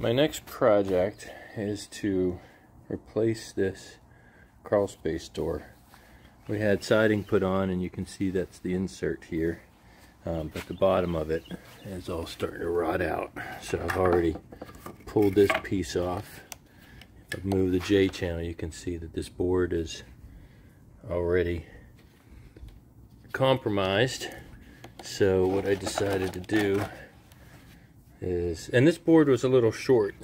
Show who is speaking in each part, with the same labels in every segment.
Speaker 1: My next project is to replace this crawl space door. We had siding put on and you can see that's the insert here. Um, but the bottom of it is all starting to rot out. So I've already pulled this piece off. If I move the J channel you can see that this board is already compromised. So what I decided to do is, and this board was a little short.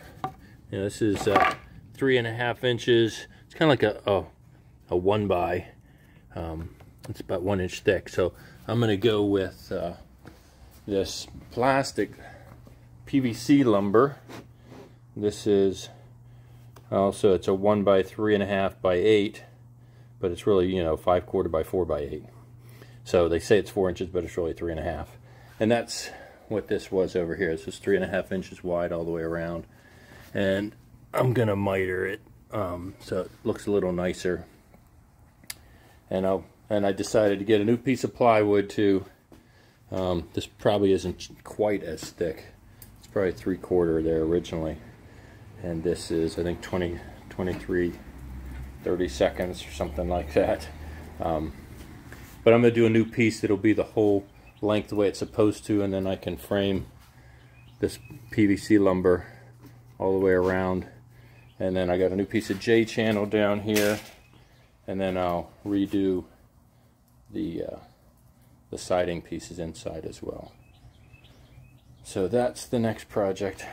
Speaker 1: You know, this is uh, three and a half inches. It's kind of like a, a, a one by. Um, it's about one inch thick. So I'm going to go with uh, this plastic PVC lumber. This is also, it's a one by three and a half by eight, but it's really, you know, five quarter by four by eight. So they say it's four inches, but it's really three and a half. And that's what this was over here. This is three and a half inches wide all the way around. And I'm gonna miter it um, so it looks a little nicer. And I and I decided to get a new piece of plywood too. Um, this probably isn't quite as thick. It's probably three quarter there originally. And this is I think 20, 23, 30 seconds or something like that. Um, but I'm going to do a new piece that'll be the whole length the way it's supposed to, and then I can frame this PVC lumber all the way around. And then I got a new piece of J channel down here, and then I'll redo the uh, the siding pieces inside as well. So that's the next project.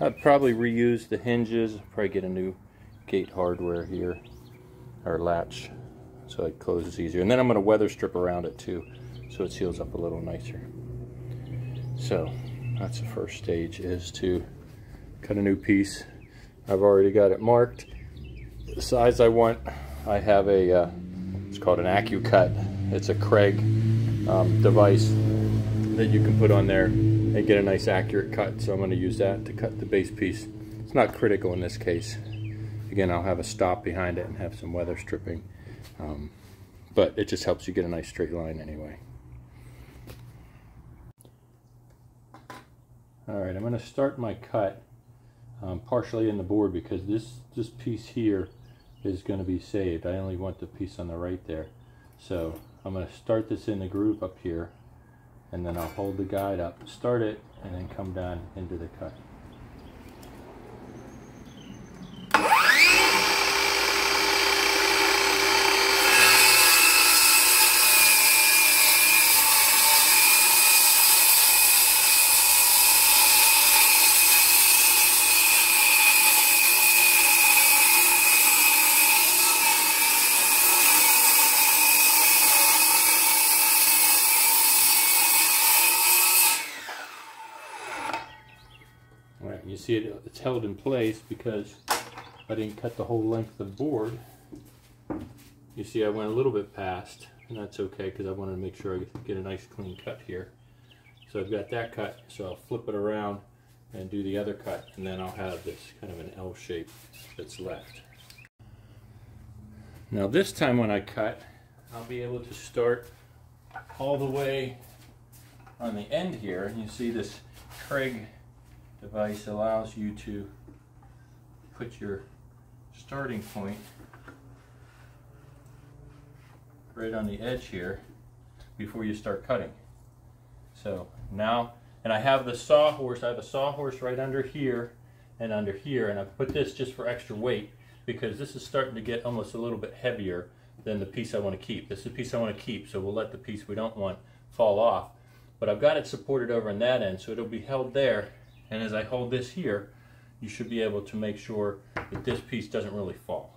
Speaker 1: I'd probably reuse the hinges, probably get a new gate hardware here, or latch so it closes easier. And then I'm going to weather strip around it too so it seals up a little nicer. So that's the first stage is to cut a new piece. I've already got it marked. The size I want, I have a, uh, it's called an AccuCut. It's a Kreg um, device that you can put on there and get a nice accurate cut. So I'm going to use that to cut the base piece. It's not critical in this case. Again, I'll have a stop behind it and have some weather stripping. Um, but it just helps you get a nice straight line anyway. Alright, I'm going to start my cut um, partially in the board because this, this piece here is going to be saved. I only want the piece on the right there. So I'm going to start this in the groove up here and then I'll hold the guide up, start it, and then come down into the cut. See it, it's held in place because I didn't cut the whole length of board. You see I went a little bit past, and that's okay because I wanted to make sure I get a nice clean cut here. So I've got that cut, so I'll flip it around and do the other cut, and then I'll have this kind of an L shape that's left. Now this time when I cut, I'll be able to start all the way on the end here, and you see this Kreg device allows you to put your starting point right on the edge here before you start cutting. So now, and I have the sawhorse, I have a sawhorse right under here and under here, and I put this just for extra weight because this is starting to get almost a little bit heavier than the piece I want to keep. This is the piece I want to keep, so we'll let the piece we don't want fall off. But I've got it supported over on that end, so it'll be held there and as I hold this here, you should be able to make sure that this piece doesn't really fall.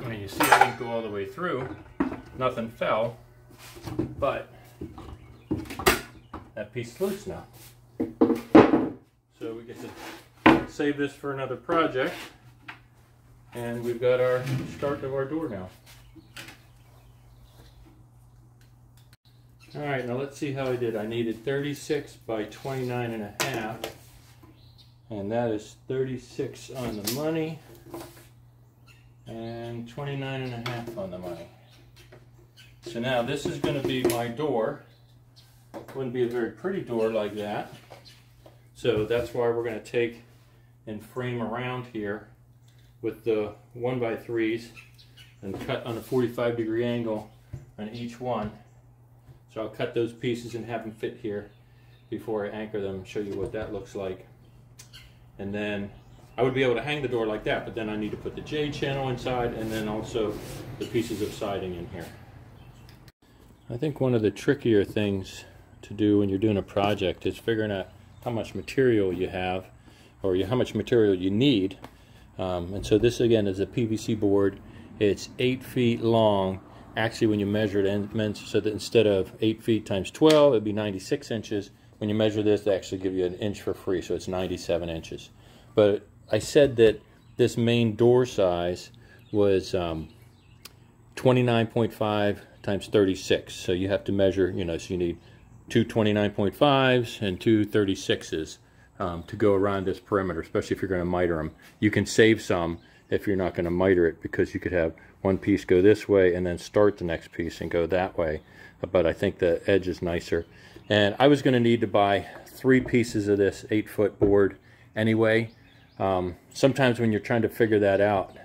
Speaker 1: I mean, you see I didn't go all the way through, nothing fell, but piece loose now. So we get to save this for another project. And we've got our start of our door now. All right, now let's see how I did. I needed 36 by 29 and a half. And that is 36 on the money and 29 and a half on the money. So now this is going to be my door. Wouldn't be a very pretty door like that. So that's why we're going to take and frame around here with the 1 by 3s and cut on a 45 degree angle on each one. So I'll cut those pieces and have them fit here before I anchor them and show you what that looks like. And then I would be able to hang the door like that, but then I need to put the J channel inside and then also the pieces of siding in here. I think one of the trickier things to do when you're doing a project is figuring out how much material you have or how much material you need. Um, and so this again is a PVC board. It's eight feet long. Actually, when you measure it, meant so that instead of eight feet times 12, it'd be 96 inches. When you measure this, they actually give you an inch for free, so it's 97 inches. But I said that this main door size was um, 29.5 times 36. So you have to measure, you know, so you need two 29.5s and two 36s um, to go around this perimeter, especially if you're going to miter them. You can save some if you're not going to miter it because you could have one piece go this way and then start the next piece and go that way. But I think the edge is nicer. And I was going to need to buy three pieces of this eight foot board anyway. Um, sometimes when you're trying to figure that out,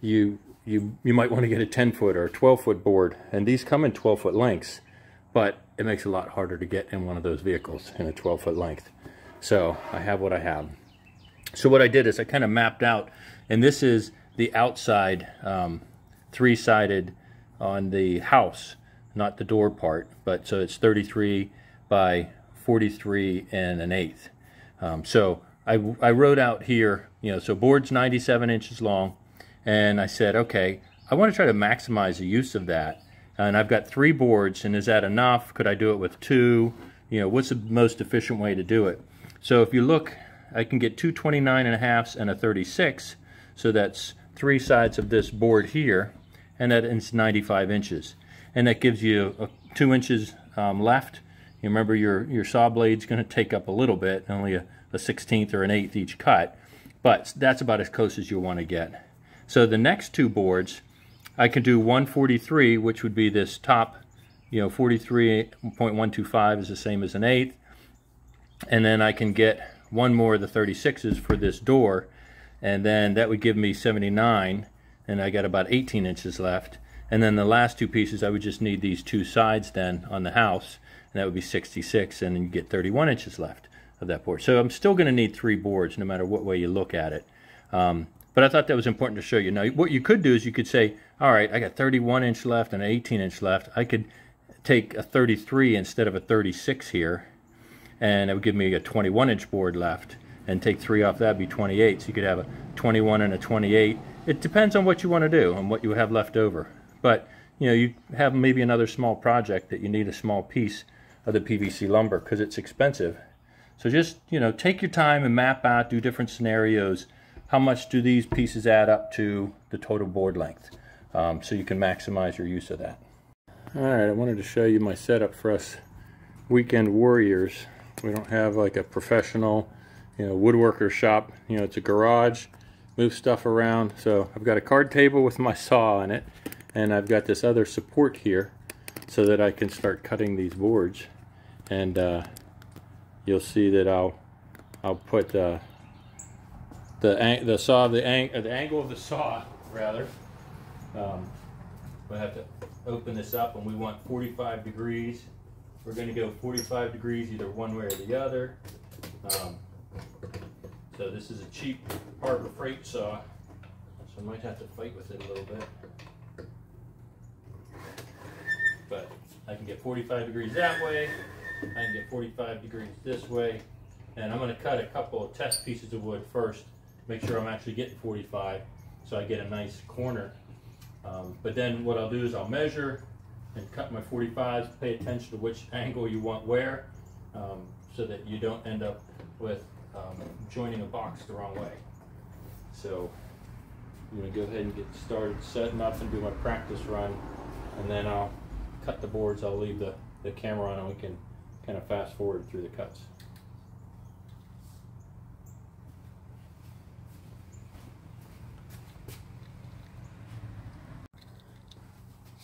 Speaker 1: you you you might want to get a 10 foot or a 12 foot board, and these come in 12 foot lengths, but it makes it a lot harder to get in one of those vehicles in a 12 foot length. So I have what I have. So what I did is I kind of mapped out, and this is the outside um, three-sided on the house, not the door part, but so it's 33 by 43 and an eighth. Um, so I, I wrote out here, you know, so board's 97 inches long, and I said, okay, I want to try to maximize the use of that. And I've got three boards, and is that enough? Could I do it with two? You know, what's the most efficient way to do it? So if you look, I can get two 29 and a halfs and a 36, so that's three sides of this board here, and that is 95 inches. And that gives you a, two inches um, left. You remember your, your saw blade's going to take up a little bit, only a a 16th or an eighth each cut, but that's about as close as you want to get. So the next two boards, I can do 143, which would be this top, you know, 43.125 is the same as an eighth, and then I can get one more of the 36s for this door, and then that would give me 79, and I got about 18 inches left. And then the last two pieces, I would just need these two sides then on the house, and that would be 66, and then you get 31 inches left of that board. So I'm still going to need three boards no matter what way you look at it. Um, but I thought that was important to show you. Now, what you could do is you could say, all right, I got 31 inch left and 18 inch left. I could take a 33 instead of a 36 here, and it would give me a 21 inch board left, and take three off that would be 28. So you could have a 21 and a 28. It depends on what you want to do and what you have left over. But you know, you have maybe another small project that you need a small piece of the PVC lumber because it's expensive so just, you know, take your time and map out, do different scenarios. How much do these pieces add up to the total board length? Um, so you can maximize your use of that. All right, I wanted to show you my setup for us weekend warriors. We don't have like a professional, you know, woodworker shop. You know, it's a garage, move stuff around. So I've got a card table with my saw on it, and I've got this other support here so that I can start cutting these boards. And uh, you'll see that I'll I'll put the the the saw the, ang the angle of the saw rather. Um, we'll have to open this up, and we want 45 degrees. We're going to go 45 degrees either one way or the other. Um, so this is a cheap Harbor Freight saw, so I might have to fight with it a little bit. But I can get 45 degrees that way, I can get 45 degrees this way. And I'm going to cut a couple of test pieces of wood first, make sure I'm actually getting 45 so I get a nice corner. Um, but then what I'll do is I'll measure and cut my 45s, pay attention to which angle you want where, um, so that you don't end up with um, joining a box the wrong way. So I'm to go ahead and get started setting up and do my practice run, and then I'll cut the boards. I'll leave the the camera on and we can kind of fast forward through the cuts.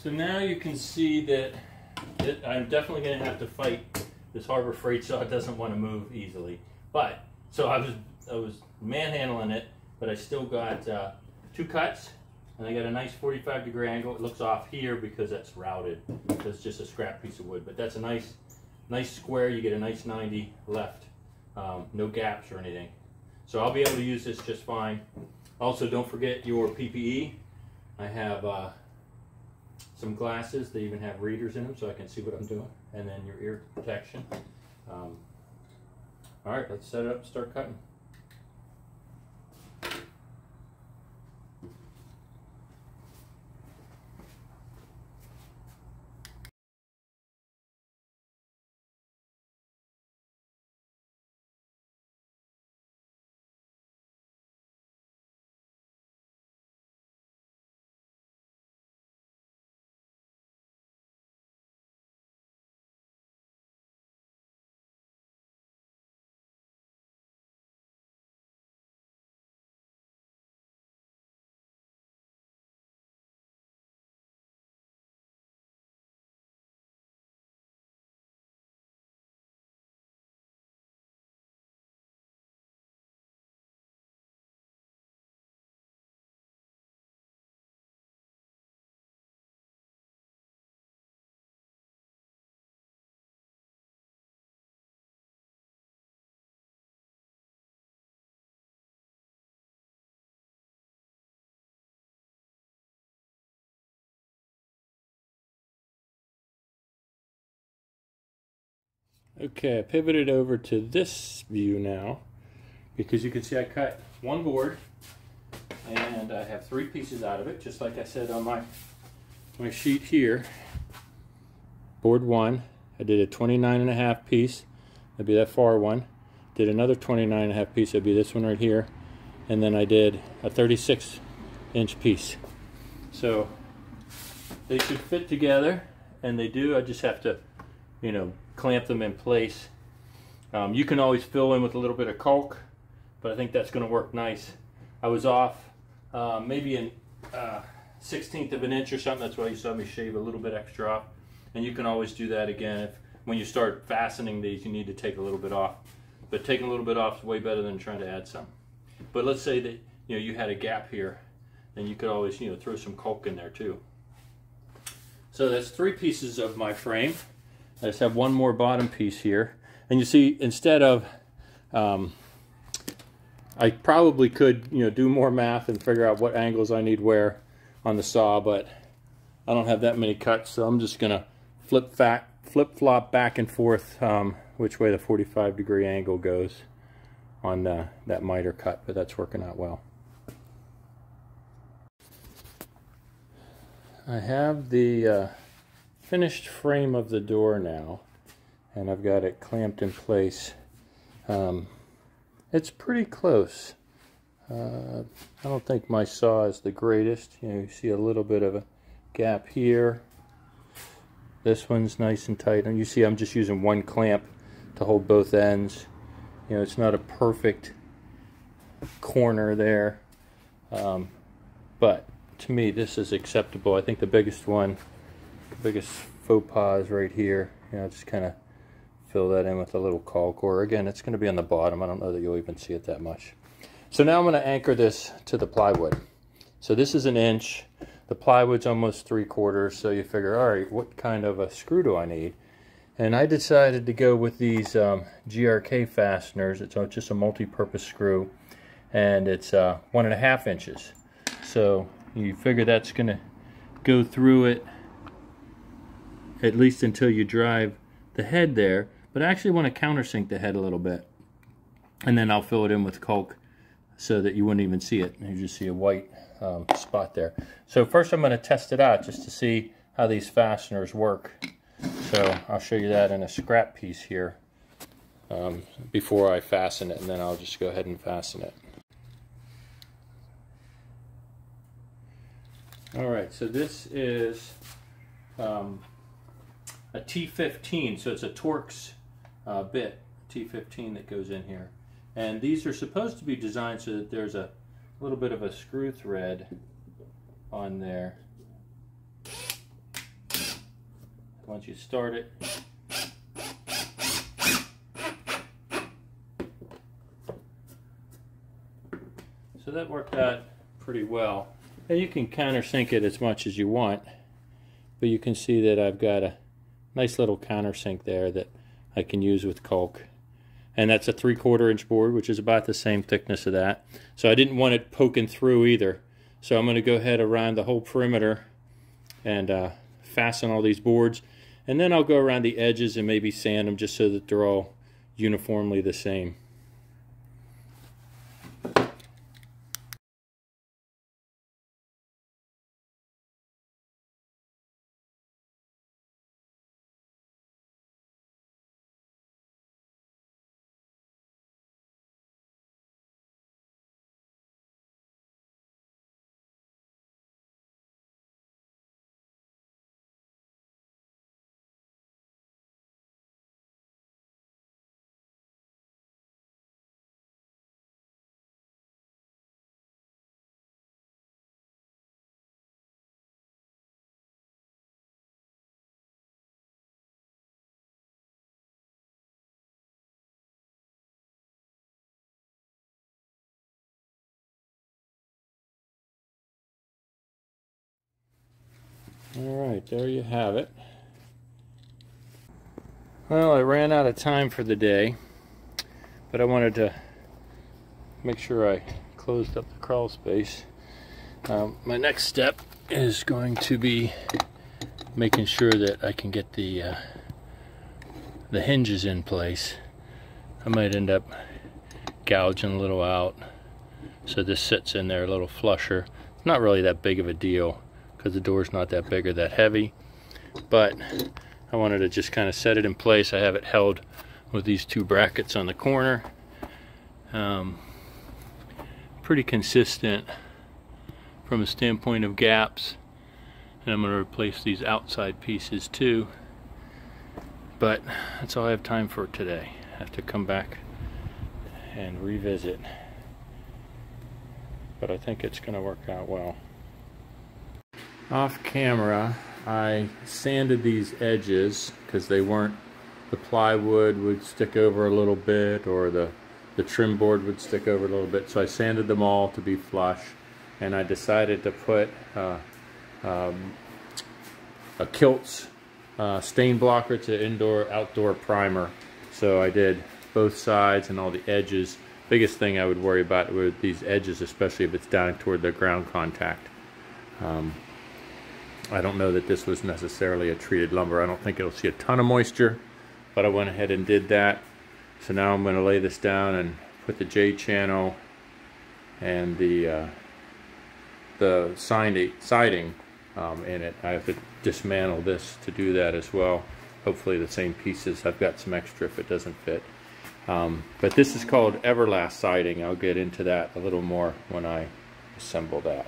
Speaker 1: So now you can see that it, I'm definitely going to have to fight. This Harbor Freight saw It doesn't want to move easily. But, so I was, I was manhandling it, but I still got uh, two cuts and I got a nice 45 degree angle. It looks off here because that's routed. That's just a scrap piece of wood, but that's a nice, nice square. You get a nice 90 left. Um, no gaps or anything. So I'll be able to use this just fine. Also, don't forget your PPE. I have uh, some glasses. They even have readers in them so I can see what I'm doing. And then your ear protection. Um, all right, let's set it up and start cutting. Okay, I pivoted over to this view now because you can see I cut one board and I have three pieces out of it, just like I said on my, my sheet here. Board one, I did a 29 and a half piece, that'd be that far one. Did another 29 and a half piece, that'd be this one right here. And then I did a 36 inch piece. So they should fit together and they do, I just have to, you know, clamp them in place. Um, you can always fill in with a little bit of caulk, but I think that's going to work nice. I was off uh, maybe an uh, 16th of an inch or something. That's why you saw me shave a little bit extra off. And you can always do that again. If when you start fastening these, you need to take a little bit off. But taking a little bit off is way better than trying to add some. But let's say that you know you had a gap here, then you could always you know throw some caulk in there too. So that's three pieces of my frame. I just have one more bottom piece here. And you see, instead of, um, I probably could, you know, do more math and figure out what angles I need where on the saw, but I don't have that many cuts, so I'm just gonna flip fat, flip flop back and forth um, which way the 45 degree angle goes on uh, that miter cut, but that's working out well. I have the uh, finished frame of the door now and I've got it clamped in place. Um, it's pretty close. Uh, I don't think my saw is the greatest. You know, you see a little bit of a gap here. This one's nice and tight. And you see I'm just using one clamp to hold both ends. You know, it's not a perfect corner there. Um, but to me, this is acceptable. I think the biggest one biggest faux pas right here. You know, just kind of fill that in with a little caulk. Or again, it's going to be on the bottom. I don't know that you'll even see it that much. So now I'm going to anchor this to the plywood. So this is an inch. The plywood's almost three quarters. So you figure, all right, what kind of a screw do I need? And I decided to go with these um, GRK fasteners. It's just a multi-purpose screw. And it's uh, one and a half inches. So you figure that's going to go through it at least until you drive the head there. But I actually want to countersink the head a little bit. And then I'll fill it in with caulk so that you wouldn't even see it. You just see a white um, spot there. So first I'm going to test it out just to see how these fasteners work. So I'll show you that in a scrap piece here um, before I fasten it and then I'll just go ahead and fasten it. Alright, so this is um, a T15, so it's a Torx uh, bit, T15 that goes in here. And these are supposed to be designed so that there's a little bit of a screw thread on there. Once you start it, So that worked out pretty well. And you can countersink it as much as you want, but you can see that I've got a nice little countersink there that I can use with caulk. And that's a three quarter inch board, which is about the same thickness of that. So I didn't want it poking through either. So I'm going to go ahead around the whole perimeter and uh, fasten all these boards. And then I'll go around the edges and maybe sand them just so that they're all uniformly the same. All right, there you have it. Well, I ran out of time for the day, but I wanted to make sure I closed up the crawl space. Um, my next step is going to be making sure that I can get the uh, the hinges in place. I might end up gouging a little out so this sits in there a little flusher. Not really that big of a deal because the door's not that big or that heavy. But I wanted to just kind of set it in place. I have it held with these two brackets on the corner. Um, pretty consistent from a standpoint of gaps. And I'm going to replace these outside pieces too. But that's all I have time for today. I have to come back and revisit. But I think it's going to work out well off camera I sanded these edges because they weren't the plywood would stick over a little bit or the the trim board would stick over a little bit. So I sanded them all to be flush and I decided to put uh, um, a Kilz uh, stain blocker to indoor outdoor primer. So I did both sides and all the edges. Biggest thing I would worry about were these edges especially if it's down toward the ground contact. Um, I don't know that this was necessarily a treated lumber. I don't think it'll see a ton of moisture, but I went ahead and did that. So now I'm going to lay this down and put the J channel and the uh, the siding um, in it. I have to dismantle this to do that as well. Hopefully the same pieces. I've got some extra if it doesn't fit. Um, but this is called Everlast siding. I'll get into that a little more when I assemble that.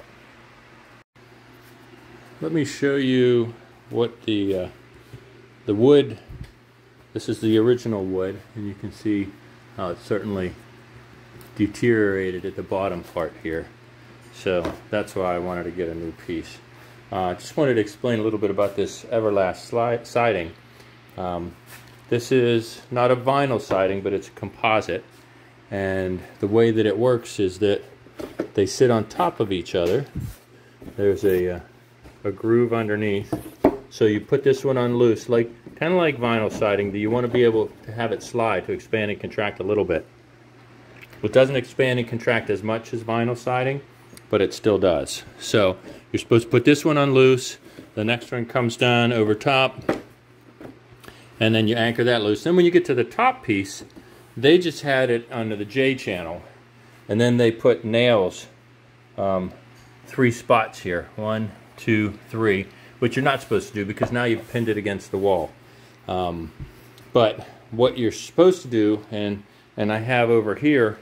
Speaker 1: Let me show you what the uh, the wood. This is the original wood, and you can see how it's certainly deteriorated at the bottom part here. So that's why I wanted to get a new piece. Uh, I uh, just wanted to explain a little bit about this Everlast siding. Um, this is not a vinyl siding, but it's a composite. And the way that it works is that they sit on top of each other. There's a uh, a groove underneath. So you put this one on loose, like kind of like vinyl siding, Do you want to be able to have it slide to expand and contract a little bit. It doesn't expand and contract as much as vinyl siding, but it still does. So you're supposed to put this one on loose, the next one comes down over top, and then you anchor that loose. Then when you get to the top piece, they just had it under the J channel, and then they put nails, um, three spots here, one, two, three, which you're not supposed to do because now you've pinned it against the wall. Um, but what you're supposed to do, and and I have over here,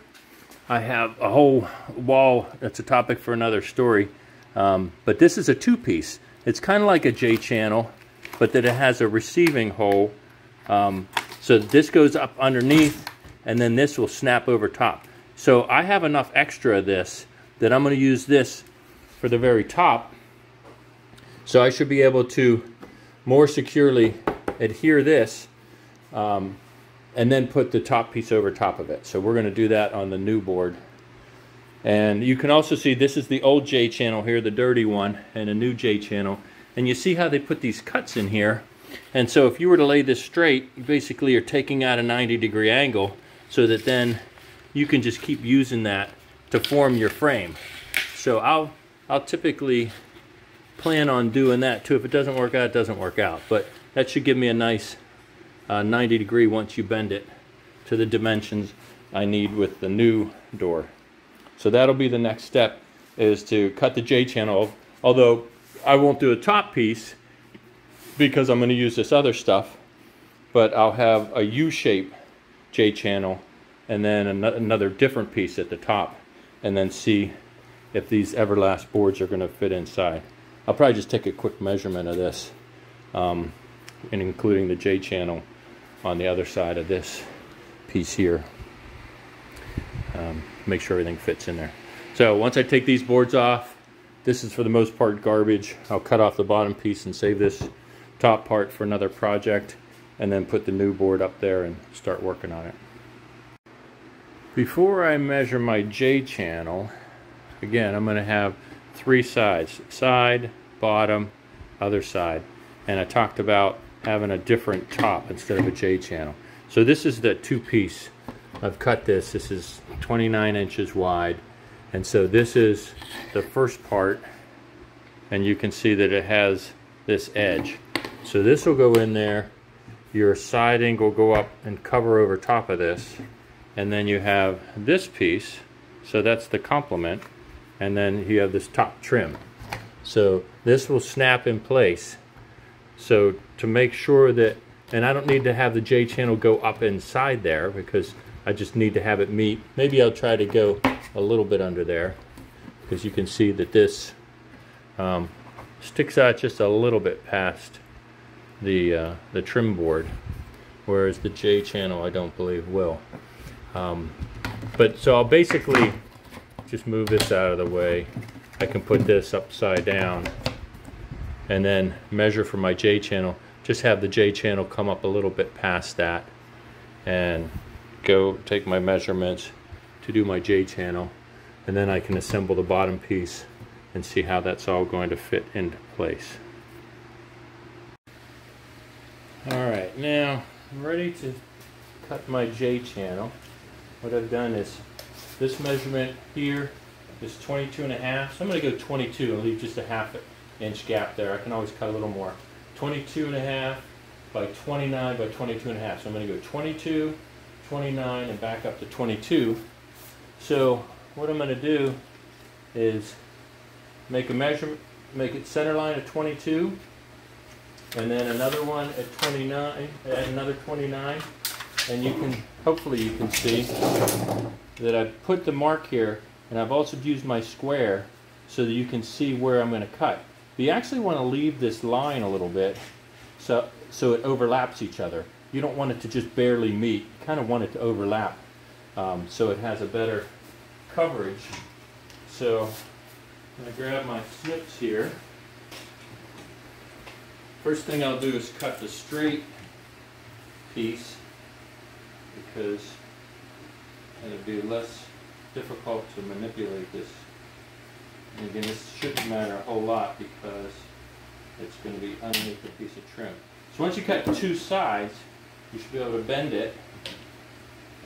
Speaker 1: I have a whole wall. That's a topic for another story. Um, but this is a two-piece. It's kind of like a J channel, but that it has a receiving hole. Um, so this goes up underneath and then this will snap over top. So I have enough extra of this that I'm going to use this for the very top. So I should be able to more securely adhere this um, and then put the top piece over top of it. So we're going to do that on the new board. And you can also see this is the old J channel here, the dirty one, and a new J channel. And you see how they put these cuts in here. And so if you were to lay this straight, you basically are taking out a 90 degree angle so that then you can just keep using that to form your frame. So I'll, I'll typically plan on doing that too. If it doesn't work out, it doesn't work out. But that should give me a nice uh, 90 degree once you bend it to the dimensions I need with the new door. So that'll be the next step is to cut the J channel, although I won't do a top piece because I'm going to use this other stuff, but I'll have a U-shape J channel and then an another different piece at the top and then see if these Everlast boards are going to fit inside. I'll probably just take a quick measurement of this um, and including the J channel on the other side of this piece here. Um, make sure everything fits in there. So once I take these boards off, this is for the most part garbage. I'll cut off the bottom piece and save this top part for another project and then put the new board up there and start working on it. Before I measure my J channel, again I'm going to have three sides, side, bottom, other side. And I talked about having a different top instead of a J channel. So this is the two piece. I've cut this. This is 29 inches wide. And so this is the first part. And you can see that it has this edge. So this will go in there. Your siding will go up and cover over top of this. And then you have this piece. So that's the complement. And then you have this top trim. So this will snap in place so to make sure that, and I don't need to have the J channel go up inside there because I just need to have it meet. Maybe I'll try to go a little bit under there because you can see that this um, sticks out just a little bit past the, uh, the trim board whereas the J channel I don't believe will. Um, but so I'll basically just move this out of the way. I can put this upside down and then measure for my J channel. Just have the J channel come up a little bit past that and go take my measurements to do my J channel and then I can assemble the bottom piece and see how that's all going to fit into place. Alright, now I'm ready to cut my J channel. What I've done is this measurement here is 22 and a half, so I'm going to go 22 and leave just a half inch gap there. I can always cut a little more. 22 and a half by 29 by 22 and a half. So I'm going to go 22, 29, and back up to 22. So what I'm going to do is make a measurement, make it center line at 22, and then another one at 29, at another 29, and you can, hopefully you can see that I've put the mark here, and I've also used my square so that you can see where I'm going to cut. But you actually want to leave this line a little bit so, so it overlaps each other. You don't want it to just barely meet. You kind of want it to overlap um, so it has a better coverage. So I'm going to grab my snips here. First thing I'll do is cut the straight piece because it'll be less difficult to manipulate this and again, this shouldn't matter a whole lot because it's going to be underneath the piece of trim. So once you cut two sides, you should be able to bend it,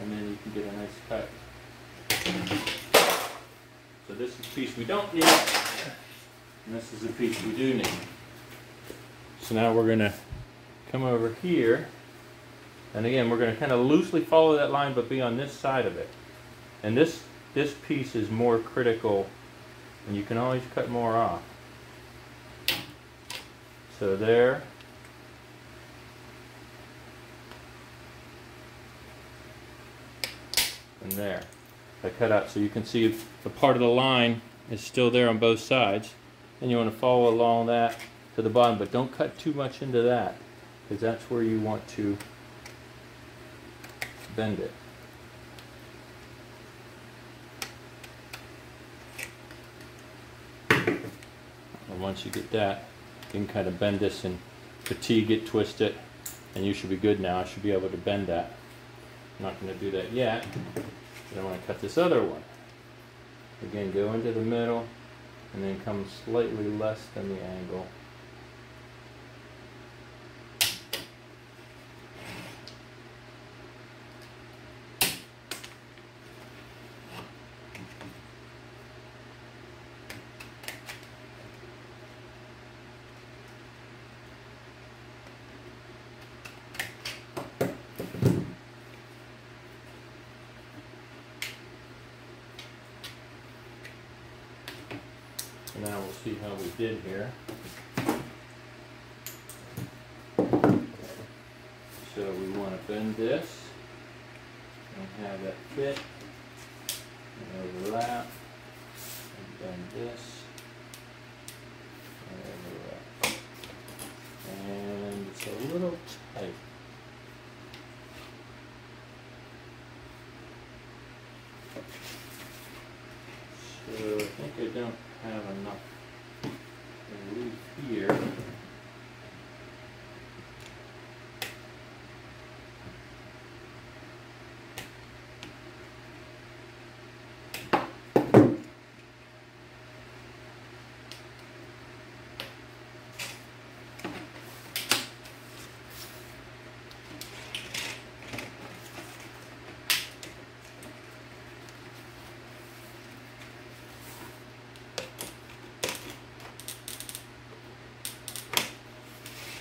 Speaker 1: and then you can get a nice cut. So this is the piece we don't need, and this is the piece we do need. So now we're going to come over here, and again, we're going to kind of loosely follow that line, but be on this side of it. And this, this piece is more critical and you can always cut more off. So there. And there. I cut out so you can see the part of the line is still there on both sides. And you want to follow along that to the bottom, but don't cut too much into that because that's where you want to bend it. And once you get that, you can kind of bend this and fatigue it, twist it, and you should be good now. I should be able to bend that. I'm not going to do that yet. I want to cut this other one. Again, go into the middle and then come slightly less than the angle. now we'll see how we did here. So we want to bend this and have that fit and overlap and bend this and overlap. And it's a little tight. So I think I don't have enough relief here.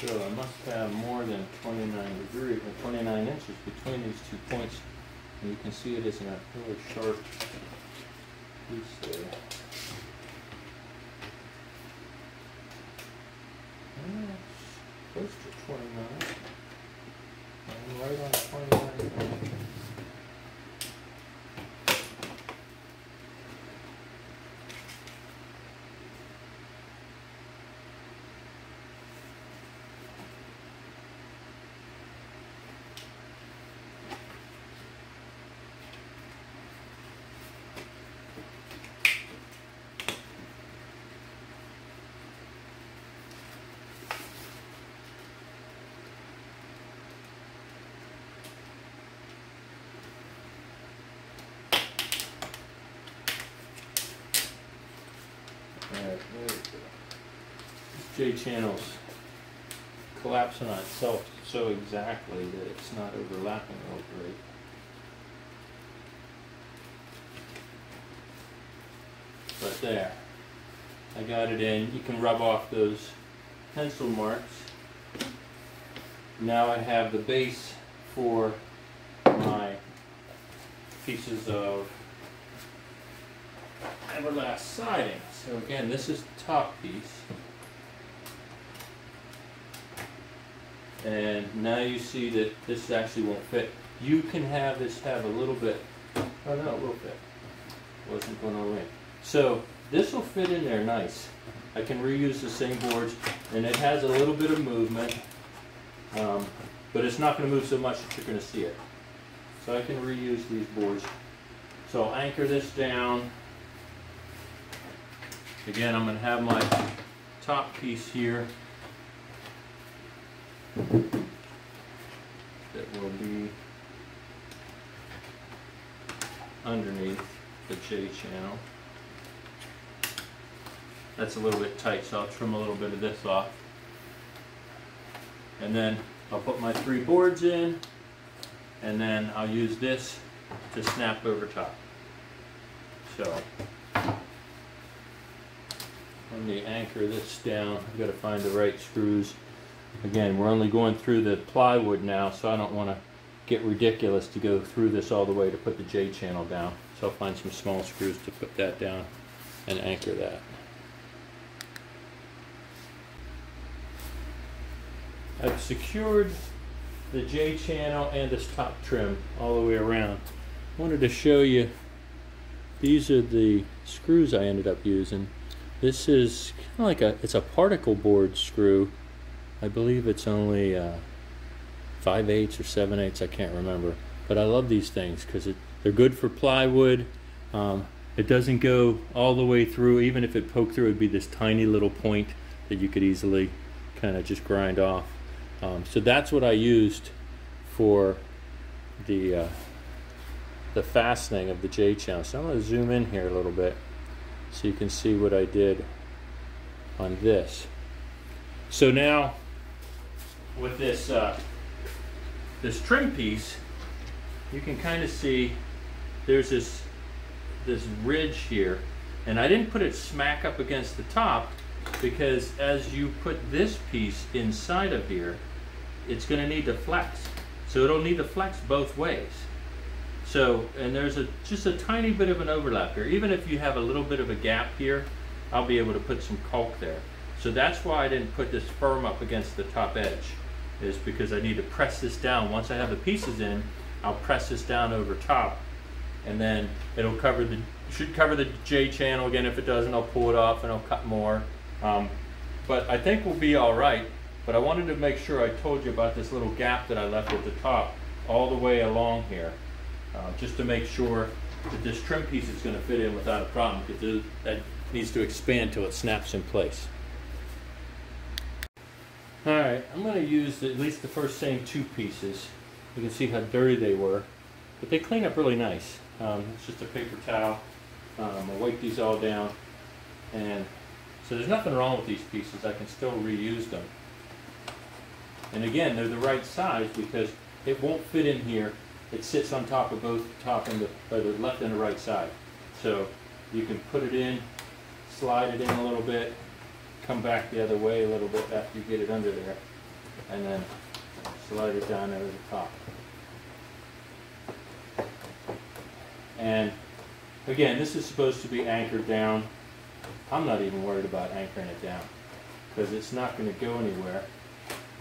Speaker 1: So I must have more than 29 degrees, or 29 inches between these two points. And you can see it isn't a really sharp piece there. Close to 29. And right on 29. Alright, there we go. This J channel's collapsing on itself so exactly that it's not overlapping real great. But there, I got it in. You can rub off those pencil marks. Now I have the base for my pieces of Everlast siding. So again, this is the top piece. And now you see that this actually won't fit. You can have this have a little bit, oh no, it will fit. Wasn't going all the way. So this will fit in there nice. I can reuse the same boards and it has a little bit of movement. Um, but it's not going to move so much that you're going to see it. So I can reuse these boards. So I'll anchor this down. Again, I'm going to have my top piece here that will be underneath the J channel. That's a little bit tight, so I'll trim a little bit of this off. And then I'll put my three boards in, and then I'll use this to snap over top. So, let me anchor this down. I've got to find the right screws. Again, we're only going through the plywood now, so I don't want to get ridiculous to go through this all the way to put the J channel down. So I'll find some small screws to put that down and anchor that. I've secured the J channel and this top trim all the way around. I wanted to show you, these are the screws I ended up using. This is kind of like a, it's a particle board screw. I believe it's only uh, 5 eighths or 7 eighths, I can't remember. But I love these things because they're good for plywood. Um, it doesn't go all the way through. Even if it poked through, it'd be this tiny little point that you could easily kind of just grind off. Um, so that's what I used for the uh, the fastening of the J channel. So I'm going to zoom in here a little bit so you can see what I did on this. So now with this uh, this trim piece, you can kind of see there's this this ridge here, and I didn't put it smack up against the top because as you put this piece inside of here, it's going to need to flex. So it'll need to flex both ways. So, and there's a just a tiny bit of an overlap here. Even if you have a little bit of a gap here, I'll be able to put some caulk there. So that's why I didn't put this firm up against the top edge, is because I need to press this down. Once I have the pieces in, I'll press this down over top, and then it'll cover the, should cover the J channel. Again, if it doesn't, I'll pull it off and I'll cut more. Um, but I think we'll be all right. But I wanted to make sure I told you about this little gap that I left at the top all the way along here. Uh, just to make sure that this trim piece is going to fit in without a problem because that needs to expand till it snaps in place. Alright, I'm going to use at least the first same two pieces. You can see how dirty they were, but they clean up really nice. Um, it's just a paper towel. Um, I'll wipe these all down and so there's nothing wrong with these pieces. I can still reuse them. And again, they're the right size because it won't fit in here. It sits on top of both top and the, the left and the right side. So you can put it in, slide it in a little bit, come back the other way a little bit after you get it under there, and then slide it down over the top. And again, this is supposed to be anchored down I'm not even worried about anchoring it down because it's not going to go anywhere.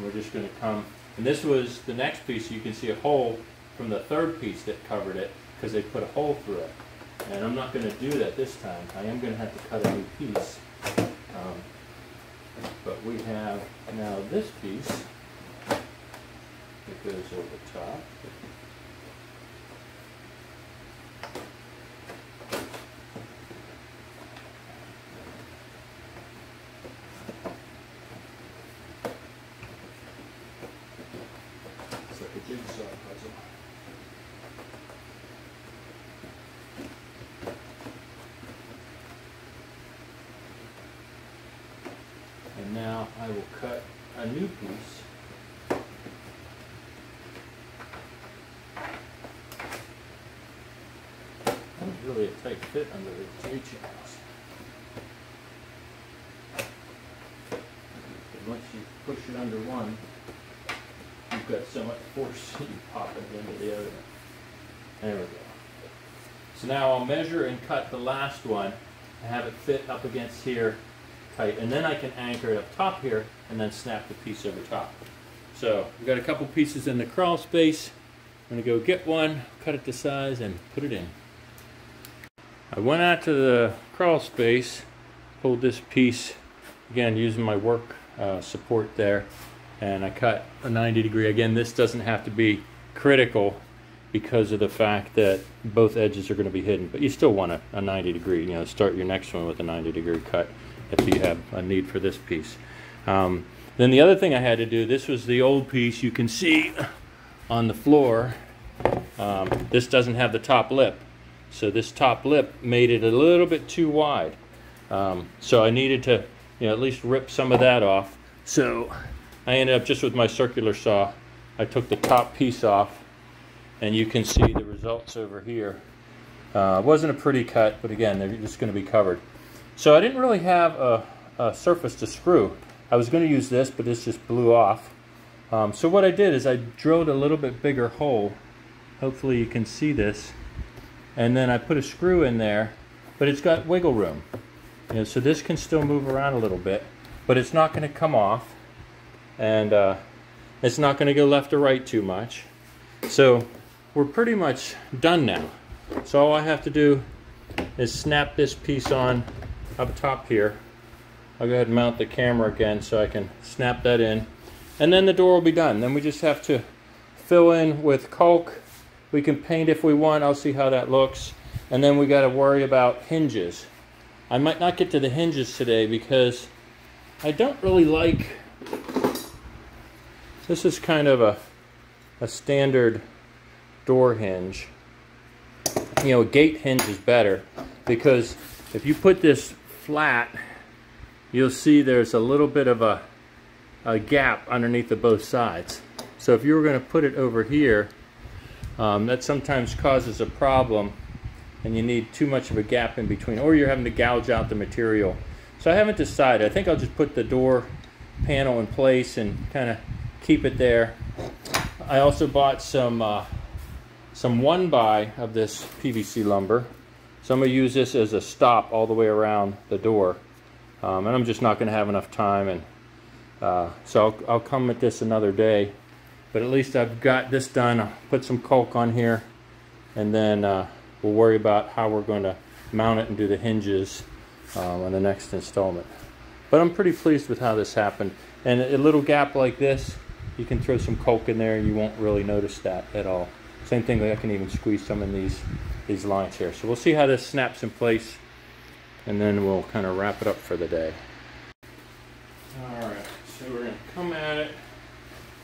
Speaker 1: We're just going to come, and this was the next piece, you can see a hole from the third piece that covered it because they put a hole through it. And I'm not going to do that this time. I am going to have to cut a new piece. Um, but we have now this piece that goes over top. I will cut a new piece. That was really a tight fit under the J channels. Once you push it under one, you've got so much force that you pop it into the other. There we go. So now I'll measure and cut the last one and have it fit up against here tight. And then I can anchor it up top here and then snap the piece over top. So we've got a couple pieces in the crawl space. I'm gonna go get one, cut it to size and put it in. I went out to the crawl space, pulled this piece, again using my work uh, support there, and I cut a 90 degree. Again, this doesn't have to be critical because of the fact that both edges are going to be hidden, but you still want a, a 90 degree, you know, start your next one with a 90 degree cut if you have a need for this piece. Um, then the other thing I had to do, this was the old piece you can see on the floor. Um, this doesn't have the top lip. So this top lip made it a little bit too wide. Um, so I needed to you know, at least rip some of that off. So I ended up just with my circular saw, I took the top piece off and you can see the results over here. Uh, wasn't a pretty cut, but again, they're just going to be covered. So I didn't really have a, a surface to screw. I was going to use this, but this just blew off. Um, so what I did is I drilled a little bit bigger hole. Hopefully you can see this. And then I put a screw in there, but it's got wiggle room. You know, so this can still move around a little bit, but it's not going to come off. And uh, it's not going to go left or right too much. So we're pretty much done now. So all I have to do is snap this piece on up top here I'll go ahead and mount the camera again so I can snap that in. And then the door will be done. Then we just have to fill in with caulk. We can paint if we want. I'll see how that looks. And then we got to worry about hinges. I might not get to the hinges today because I don't really like... This is kind of a, a standard door hinge. You know, a gate hinge is better because if you put this flat, you'll see there's a little bit of a, a gap underneath the both sides. So if you were going to put it over here, um, that sometimes causes a problem and you need too much of a gap in between or you're having to gouge out the material. So I haven't decided. I think I'll just put the door panel in place and kind of keep it there. I also bought some uh, some one by of this PVC lumber. So I'm to use this as a stop all the way around the door. Um, and I'm just not going to have enough time. and uh, So I'll, I'll come at this another day. But at least I've got this done. I'll put some caulk on here. And then uh, we'll worry about how we're going to mount it and do the hinges um, on the next installment. But I'm pretty pleased with how this happened. And a little gap like this, you can throw some caulk in there and you won't really notice that at all. Same thing, I can even squeeze some in these, these lines here. So we'll see how this snaps in place and then we'll kind of wrap it up for the day. All right, so we're gonna come at it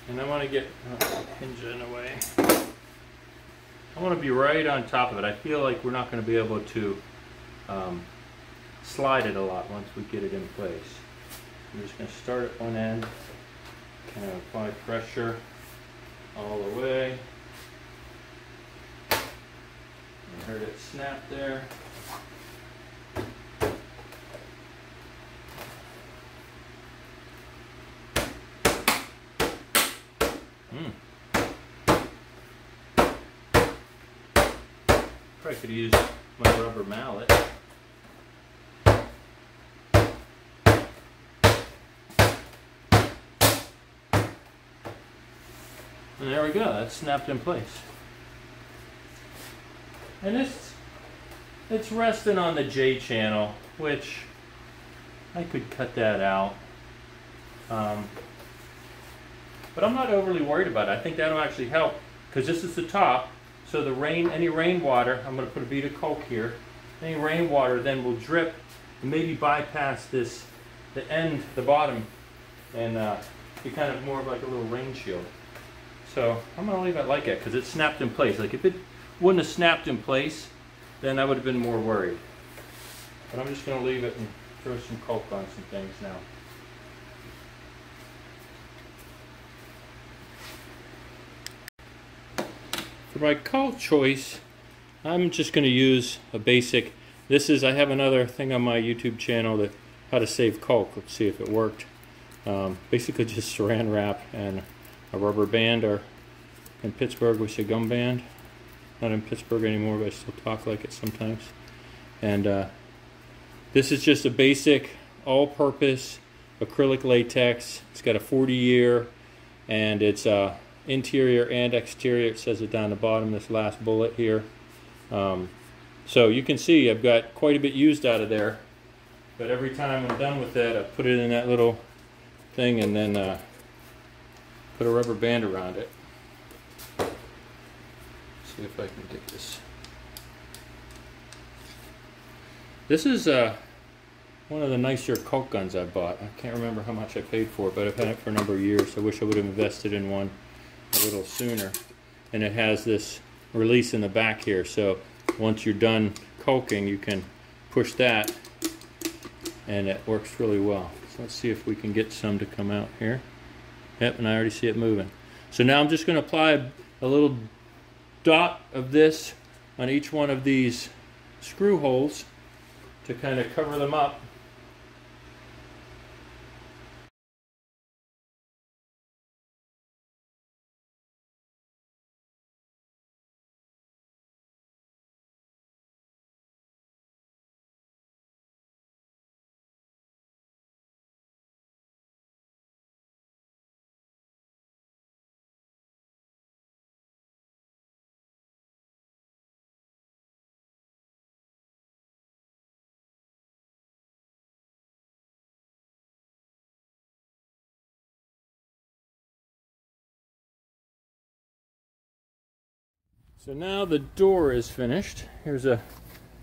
Speaker 1: and I wanna get, oh, hinge in the way. I wanna be right on top of it. I feel like we're not gonna be able to um, slide it a lot once we get it in place. I'm just gonna start at one end, kind of apply pressure all the way. I heard it snap there. Hmm. Probably could use my rubber mallet. And there we go, that's snapped in place. And it's, it's resting on the J channel, which I could cut that out. Um, but I'm not overly worried about it. I think that'll actually help because this is the top. So the rain, any rainwater, I'm going to put a bead of caulk here. Any rainwater then will drip and maybe bypass this, the end, the bottom, and uh, be kind of more of like a little rain shield. So I'm going to leave it like it because it snapped in place. Like if it wouldn't have snapped in place, then I would have been more worried. But I'm just going to leave it and throw some caulk on some things now. For my caulk choice, I'm just going to use a basic. This is, I have another thing on my YouTube channel that how to save caulk. Let's see if it worked. Um, basically just saran wrap and a rubber band or in Pittsburgh we say gum band not in Pittsburgh anymore, but I still talk like it sometimes. And uh, this is just a basic all-purpose acrylic latex. It's got a 40 year and it's uh, interior and exterior. It says it down the bottom, this last bullet here. Um, so you can see I've got quite a bit used out of there. But every time I'm done with that, I put it in that little thing and then uh, put a rubber band around it see if I can get this. This is uh, one of the nicer caulk guns I bought. I can't remember how much I paid for it, but I've had it for a number of years. I wish I would have invested in one a little sooner. And it has this release in the back here, so once you're done caulking, you can push that, and it works really well. So let's see if we can get some to come out here. Yep, and I already see it moving. So now I'm just going to apply a little dot of this on each one of these screw holes to kind of cover them up So now the door is finished. Here's a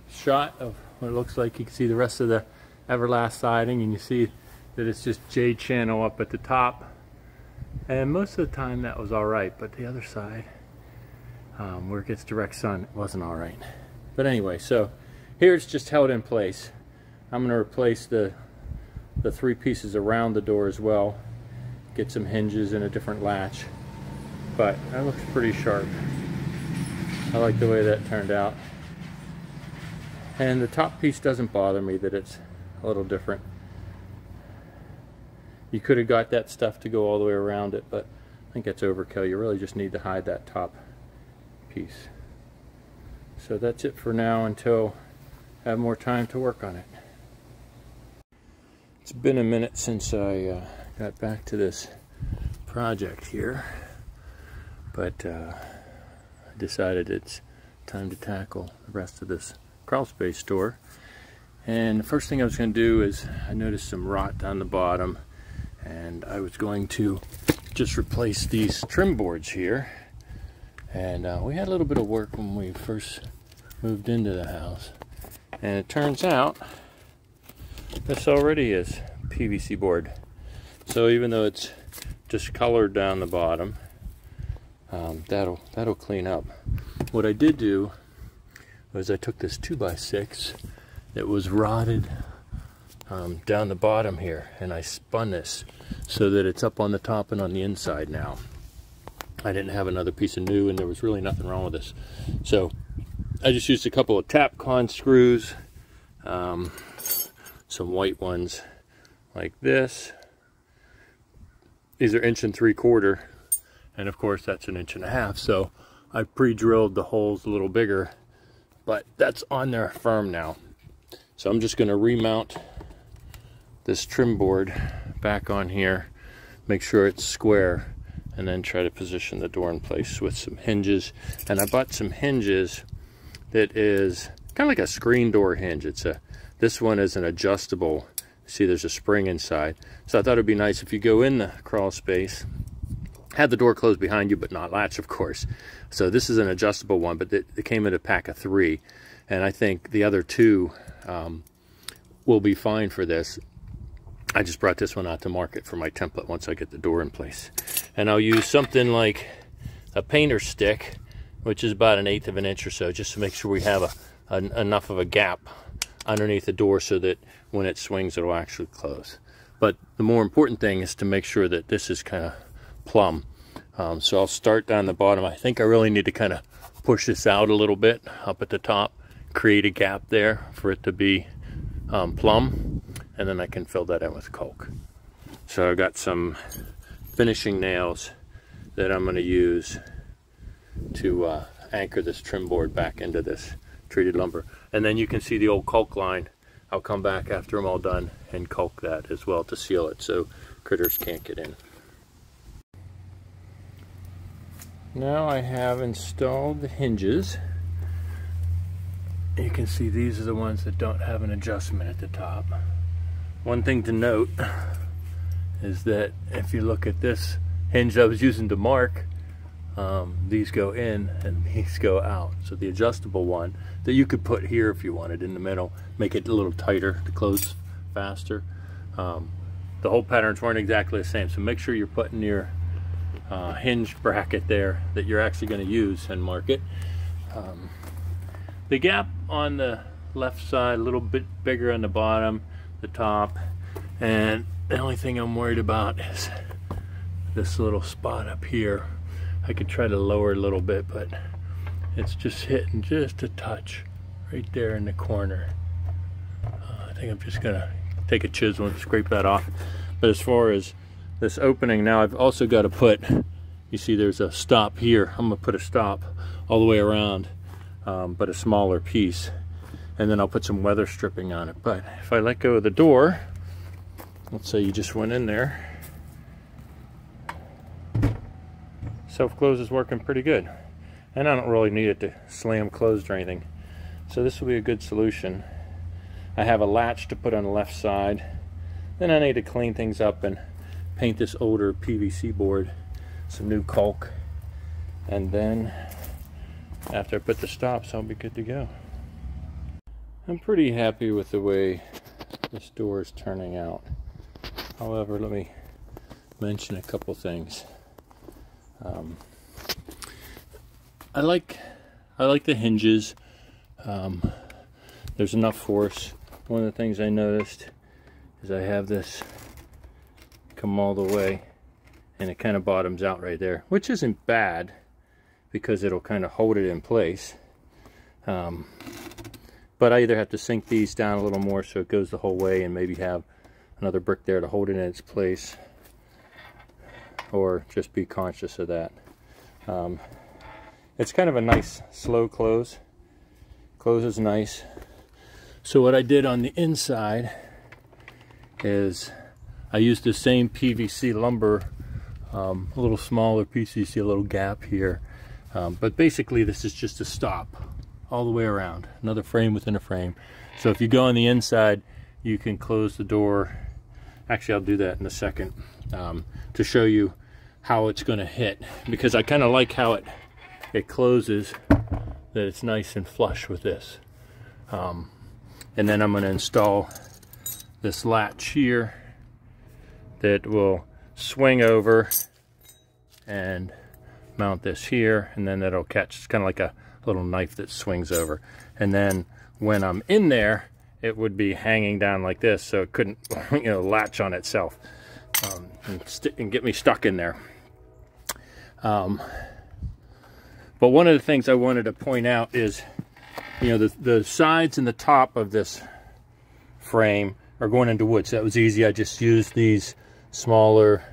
Speaker 1: shot of what it looks like. You can see the rest of the Everlast siding and you see that it's just J channel up at the top. And most of the time that was all right, but the other side, um, where it gets direct sun, it wasn't all right. But anyway, so here it's just held in place. I'm going to replace the the three pieces around the door as well. Get some hinges and a different latch. But that looks pretty sharp. I like the way that turned out. And the top piece doesn't bother me that it's a little different. You could have got that stuff to go all the way around it, but I think that's overkill. You really just need to hide that top piece. So that's it for now until I have more time to work on it. It's been a minute since I uh, got back to this project here, but uh, decided it's time to tackle the rest of this crawl space store. And the first thing I was going to do is I noticed some rot down the bottom and I was going to just replace these trim boards here. And uh, we had a little bit of work when we first moved into the house. And it turns out this already is PVC board. So even though it's just colored down the bottom, um, that'll that'll clean up. What I did do was I took this 2x6 that was rotted um, down the bottom here and I spun this so that it's up on the top and on the inside now. I didn't have another piece of new and there was really nothing wrong with this. So I just used a couple of Tapcon screws, um, some white ones like this. These are inch and three quarter and of course that's an inch and a half. So I pre-drilled the holes a little bigger but that's on there firm now. So I'm just going to remount this trim board back on here make sure it's square and then try to position the door in place with some hinges. And I bought some hinges that is kind of like a screen door hinge. It's a this one is an adjustable see there's a spring inside. So I thought it'd be nice if you go in the crawl space had the door closed behind you, but not latch, of course. So this is an adjustable one, but it, it came in a pack of three. And I think the other two um, will be fine for this. I just brought this one out to market for my template once I get the door in place. And I'll use something like a painter stick, which is about an eighth of an inch or so, just to make sure we have a, a enough of a gap underneath the door so that when it swings, it'll actually close. But the more important thing is to make sure that this is kind of plumb. Um, so I'll start down the bottom. I think I really need to kind of push this out a little bit up at the top, create a gap there for it to be um, plumb, and then I can fill that in with caulk. So I've got some finishing nails that I'm going to use to uh, anchor this trim board back into this treated lumber. And then you can see the old caulk line. I'll come back after I'm all done and caulk that as well to seal it so critters can't get in. Now I have installed the hinges. You can see these are the ones that don't have an adjustment at the top. One thing to note is that if you look at this hinge I was using to mark, um, these go in and these go out. So the adjustable one that you could put here if you wanted in the middle, make it a little tighter to close faster. Um, the hole patterns weren't exactly the same, so make sure you're putting your uh, hinge bracket there that you're actually going to use and mark it. Um, the gap on the left side a little bit bigger on the bottom, the top, and the only thing I'm worried about is this little spot up here. I could try to lower it a little bit, but it's just hitting just a touch right there in the corner. Uh, I think I'm just gonna take a chisel and scrape that off. But as far as this opening. Now I've also got to put you see there's a stop here. I'm gonna put a stop all the way around um, but a smaller piece and then I'll put some weather stripping on it. But if I let go of the door let's say you just went in there self-close is working pretty good. And I don't really need it to slam closed or anything. So this will be a good solution. I have a latch to put on the left side. Then I need to clean things up and paint this older PVC board some new caulk and then after I put the stops, I'll be good to go. I'm pretty happy with the way this door is turning out. However, let me mention a couple things. Um, I like I like the hinges. Um, there's enough force. One of the things I noticed is I have this come all the way and it kind of bottoms out right there, which isn't bad because it'll kind of hold it in place. Um, but I either have to sink these down a little more so it goes the whole way and maybe have another brick there to hold it in its place or just be conscious of that. Um, it's kind of a nice slow close. Closes nice. So what I did on the inside is I used the same PVC lumber, um, a little smaller PVC, a little gap here. Um, but basically this is just a stop all the way around. Another frame within a frame. So if you go on the inside, you can close the door. Actually, I'll do that in a second um, to show you how it's going to hit because I kind of like how it it closes that it's nice and flush with this um, and then I'm going to install this latch here that will swing over and mount this here and then that'll catch it's kind of like a little knife that swings over and then when I'm in there it would be hanging down like this so it couldn't you know latch on itself um, and, and, get me stuck in there um, but one of the things I wanted to point out is, you know, the, the sides and the top of this frame are going into wood. So that was easy. I just used these smaller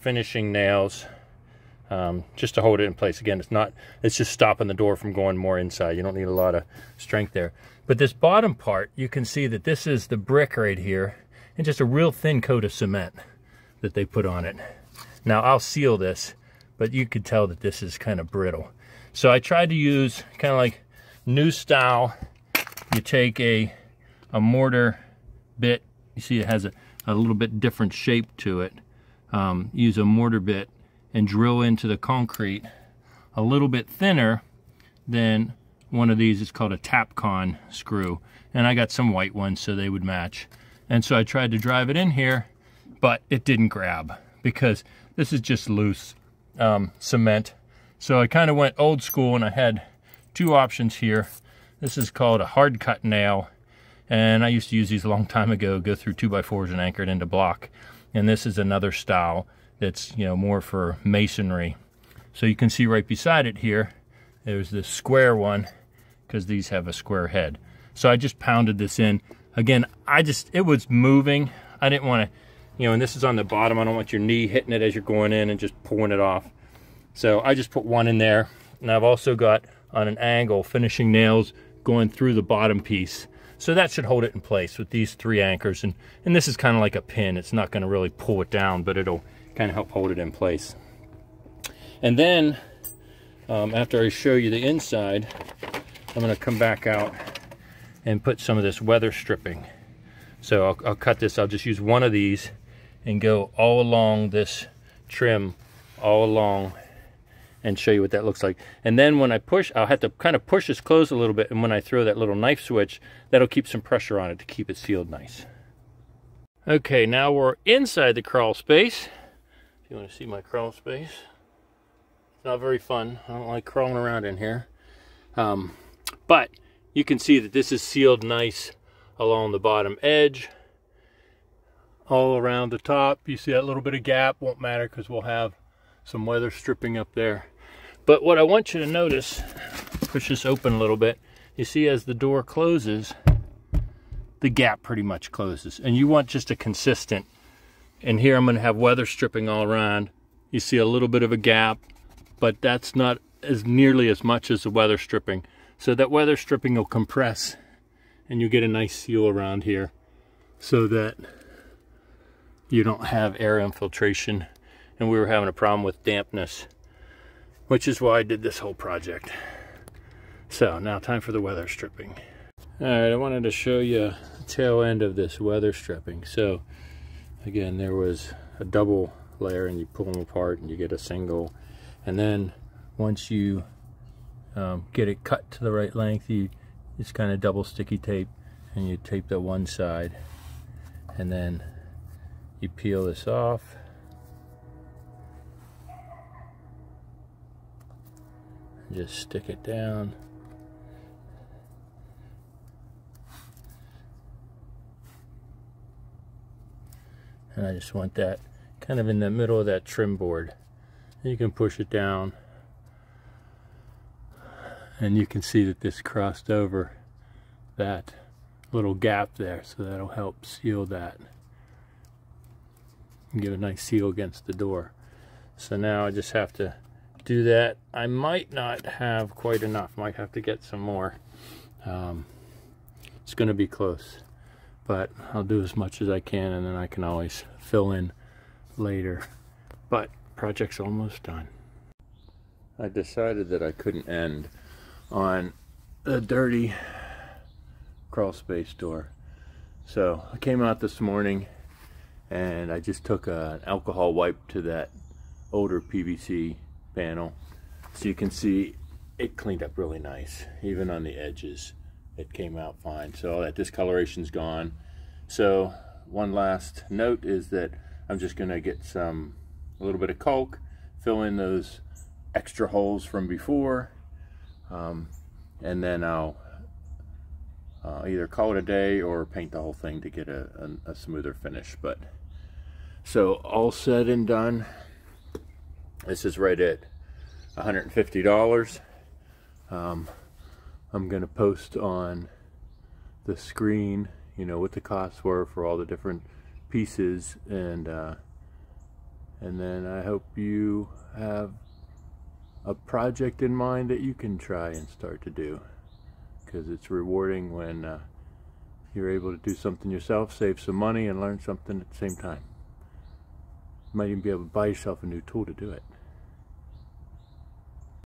Speaker 1: finishing nails um, just to hold it in place. Again, it's not, it's just stopping the door from going more inside. You don't need a lot of strength there. But this bottom part, you can see that this is the brick right here and just a real thin coat of cement that they put on it. Now I'll seal this but you could tell that this is kind of brittle. So I tried to use kind of like new style. You take a, a mortar bit, you see it has a, a little bit different shape to it. Um, use a mortar bit and drill into the concrete a little bit thinner than one of these. It's called a Tapcon screw. And I got some white ones so they would match. And so I tried to drive it in here, but it didn't grab because this is just loose um, cement. So I kind of went old school and I had two options here. This is called a hard cut nail. And I used to use these a long time ago, go through 2x4s and anchored into block. And this is another style that's, you know, more for masonry. So you can see right beside it here, there's this square one because these have a square head. So I just pounded this in. Again, I just, it was moving. I didn't want to you know, and this is on the bottom. I don't want your knee hitting it as you're going in and just pulling it off. So I just put one in there. And I've also got on an angle finishing nails going through the bottom piece. So that should hold it in place with these three anchors. And, and this is kind of like a pin. It's not going to really pull it down, but it'll kind of help hold it in place. And then um, after I show you the inside, I'm going to come back out and put some of this weather stripping. So I'll, I'll cut this. I'll just use one of these and go all along this trim all along and show you what that looks like. And then when I push, I'll have to kind of push this closed a little bit. And when I throw that little knife switch, that'll keep some pressure on it to keep it sealed nice. Okay, now we're inside the crawl space. If you want to see my crawl space. It's not very fun. I don't like crawling around in here. Um, but you can see that this is sealed nice along the bottom edge all around the top. You see that little bit of gap, won't matter because we'll have some weather stripping up there. But what I want you to notice, push this open a little bit, you see as the door closes, the gap pretty much closes. And you want just a consistent, and here I'm gonna have weather stripping all around. You see a little bit of a gap, but that's not as nearly as much as the weather stripping. So that weather stripping will compress and you get a nice seal around here so that you don't have air infiltration and we were having a problem with dampness which is why I did this whole project. So now time for the weather stripping. All right I wanted to show you the tail end of this weather stripping. So again there was a double layer and you pull them apart and you get a single. And then once you um, get it cut to the right length, you just kind of double sticky tape and you tape the one side. And then you peel this off just stick it down. And I just want that kind of in the middle of that trim board. You can push it down. And you can see that this crossed over that little gap there so that'll help seal that and give a nice seal against the door. So now I just have to do that. I might not have quite enough. Might have to get some more. Um, it's gonna be close but I'll do as much as I can and then I can always fill in later. But project's almost done. I decided that I couldn't end on a dirty crawl space door. So I came out this morning and I just took an alcohol wipe to that older PVC panel. So you can see it cleaned up really nice. Even on the edges, it came out fine. So all that discoloration's gone. So one last note is that I'm just gonna get some, a little bit of caulk, fill in those extra holes from before, um, and then I'll uh, either call it a day or paint the whole thing to get a, a, a smoother finish. But so all said and done, this is right at $150. Um, I'm going to post on the screen, you know, what the costs were for all the different pieces and uh, and then I hope you have a project in mind that you can try and start to do because it's rewarding when uh, you're able to do something yourself, save some money, and learn something at the same time. You might even be able to buy yourself a new tool to do it.